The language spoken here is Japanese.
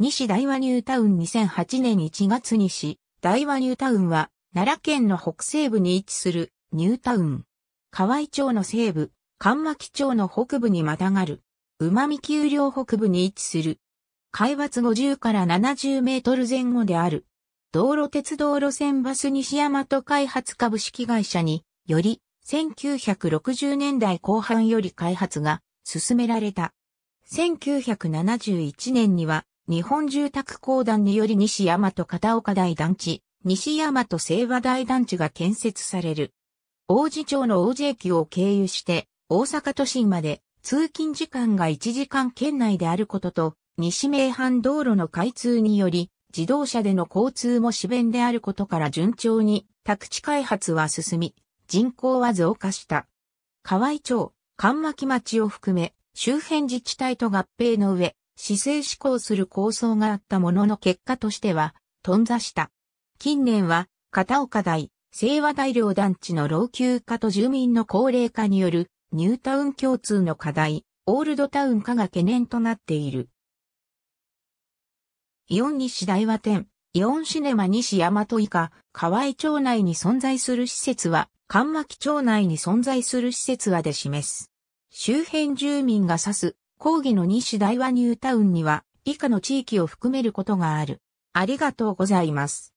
西大和ニュータウン2008年1月西、大和ニュータウンは奈良県の北西部に位置するニュータウン。河合町の西部、関巻町の北部にまたがる。馬見丘陵北部に位置する。海抜50から70メートル前後である。道路鉄道路線バス西大和開発株式会社により1960年代後半より開発が進められた。1971年には日本住宅公団により西大和片岡大団地、西大和清和大団地が建設される。王子町の王子駅を経由して大阪都心まで通勤時間が1時間圏内であることと、西名阪道路の開通により自動車での交通も自便であることから順調に宅地開発は進み、人口は増加した。河合町、関巻町を含め周辺自治体と合併の上、市政施行する構想があったものの結果としては、頓挫した。近年は、片岡台、清和大量団地の老朽化と住民の高齢化によるニュータウン共通の課題、オールドタウン化が懸念となっている。イオン西大和店、イオンシネマ西大和以下、河合町内に存在する施設は、関巻町内に存在する施設はで示す。周辺住民が指す講義の西大和ニュータウンには以下の地域を含めることがある。ありがとうございます。